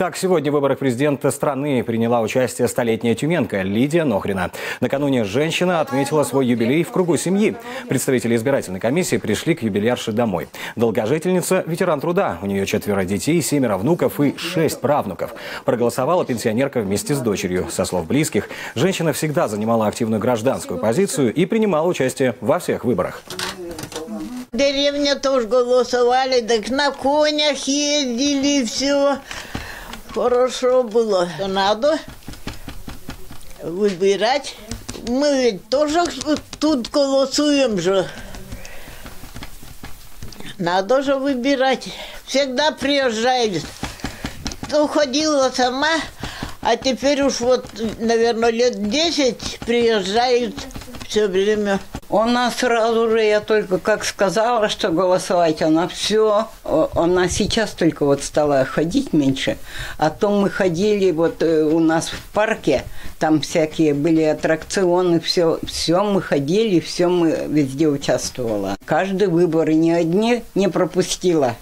Так, сегодня в выборах президента страны приняла участие столетняя тюменка Лидия Нохрина. Накануне женщина отметила свой юбилей в кругу семьи. Представители избирательной комиссии пришли к юбилярше домой. Долгожительница – ветеран труда. У нее четверо детей, семеро внуков и шесть правнуков. Проголосовала пенсионерка вместе с дочерью. Со слов близких, женщина всегда занимала активную гражданскую позицию и принимала участие во всех выборах. Деревня тоже голосовали, так на конях ездили, все. Хорошо было. Надо выбирать. Мы ведь тоже тут голосуем же. Надо же выбирать. Всегда приезжают. Уходила сама, а теперь уж вот, наверное, лет 10 приезжают все время. Она сразу же, я только как сказала, что голосовать, она все, она сейчас только вот стала ходить меньше, а то мы ходили вот э, у нас в парке, там всякие были аттракционы, все, все мы ходили, все мы везде участвовала. Каждый выбор, ни одни не пропустила.